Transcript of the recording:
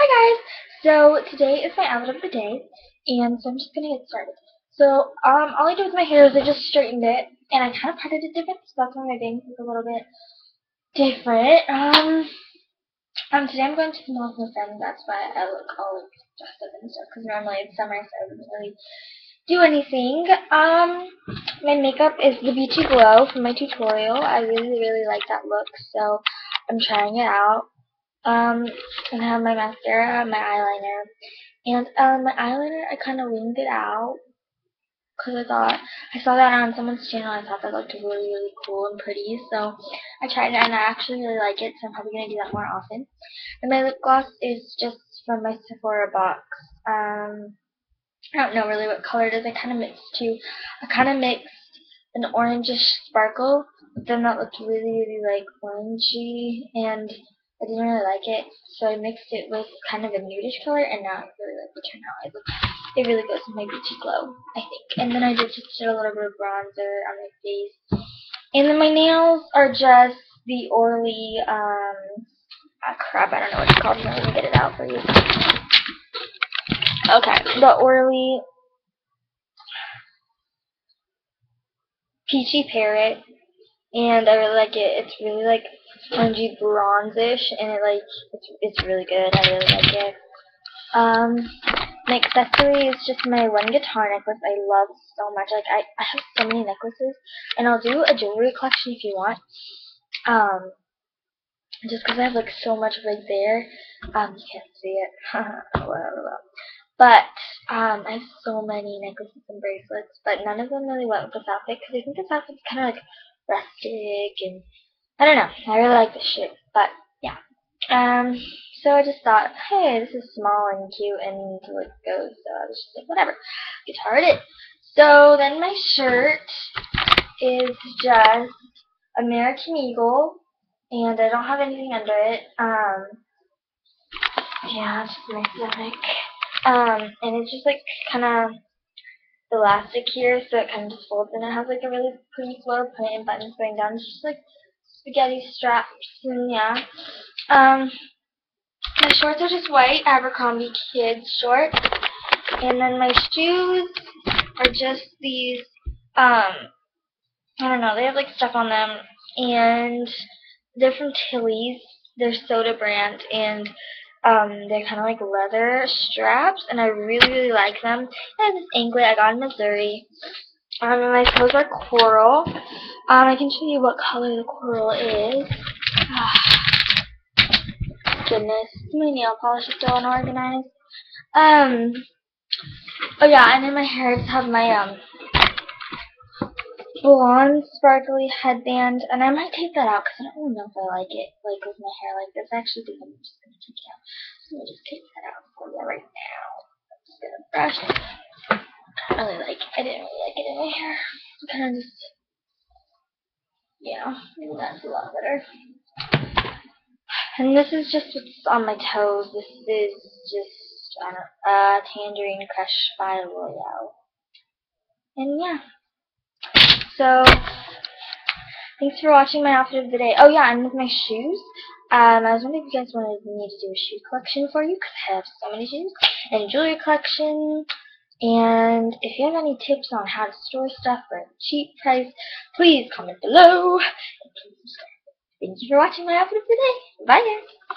Hi guys! So today is my outfit of the day, and so I'm just gonna get started. So um, all I did with my hair is I just straightened it, and I kind of parted it different, so that's why my bangs look a little bit different. Um, um today I'm going to the mall with my friend, that's why I look all dressed up and stuff, because normally it's summer, so I don't really do anything. Um, my makeup is the Beachy Glow from my tutorial. I really, really like that look, so I'm trying it out. Um, and I have my mascara, my eyeliner, and um, my eyeliner I kind of winged it out because I thought I saw that on someone's channel. I thought that looked really, really cool and pretty, so I tried it and I actually really like it. So I'm probably gonna do that more often. And my lip gloss is just from my Sephora box. Um, I don't know really what color it is. I kind of mixed two. I kind of mixed an orangish sparkle, but then that looked really, really like orangey and I didn't really like it, so I mixed it with kind of a nudish color, and now I really like the turnout. It looks, it really goes with my beachy glow, I think. And then I did just did a little bit of bronzer on my face. And then my nails are just the Orly, um, ah crap, I don't know what it's called, let me get it out for you. Okay, the Orly Peachy Parrot, and I really like it. It's really like orangey bronzish, and it like it's it's really good. I really like it. Um, my accessory is just my one guitar necklace. I love so much. Like I I have so many necklaces, and I'll do a jewelry collection if you want. Um, just because I have like so much right there. Um, you can't see it. but um, I have so many necklaces and bracelets, but none of them really went with this outfit because I think this outfit's kind of like rustic and I don't know. I really like this shirt, but yeah. Um, so I just thought, hey, this is small and cute and to look goes, so I was just like, whatever. Guitar it. So then my shirt is just American Eagle, and I don't have anything under it. Um, yeah, it's just my stomach. Um, and it's just like kind of elastic here, so it kind of just folds, and it has like a really pretty floor print and buttons going down. It's just like spaghetti straps, and yeah. Um, my shorts are just white Abercrombie kids shorts, and then my shoes are just these, um, I don't know, they have like stuff on them, and they're from Tilly's, they're soda brand, and um, they're kind of like leather straps, and I really, really like them. Have this anklet I got in Missouri. Um, and my toes are coral. Um, I can show you what color the coral is. Goodness, my nail polish is still unorganized. Um, oh yeah, and in my hair just have my, um, blonde sparkly headband, and I might take that out because I don't really know if I like it, like with my hair like this. I actually think I'm just out. So me just take that out for you right now. I'm just to brush I really like I didn't really like it in my hair. kind of just, yeah, that's a lot better. And this is just what's on my toes. This is just, I don't uh, Tangerine Crush by L'Oreal. And yeah. So, thanks for watching my outfit of the day. Oh yeah, and with my shoes, um, I was wondering if you guys wanted me to do a shoe collection for you, because I have so many shoes. And jewelry collection, and if you have any tips on how to store stuff for a cheap price, please comment below. And please subscribe. Thank you for watching my outfit of the day. Bye guys.